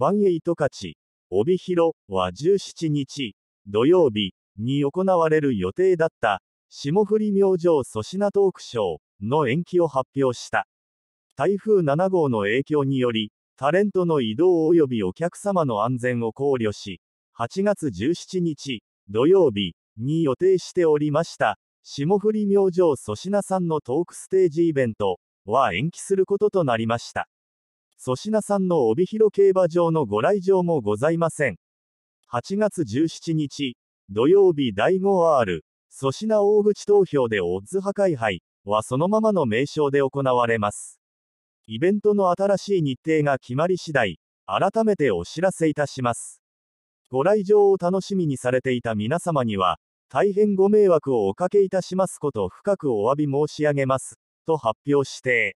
バンエイト勝、帯広は17日、土曜日に行われる予定だった、霜降り明星粗品トークショーの延期を発表した。台風7号の影響により、タレントの移動及びお客様の安全を考慮し、8月17日、土曜日に予定しておりました、霜降り明星粗品さんのトークステージイベントは延期することとなりました。粗品さんの帯広競馬場のご来場もございません。8月17日、土曜日第 5R、粗品大口投票でオッズ破壊杯はそのままの名称で行われます。イベントの新しい日程が決まり次第、改めてお知らせいたします。ご来場を楽しみにされていた皆様には、大変ご迷惑をおかけいたしますこと深くお詫び申し上げます、と発表して、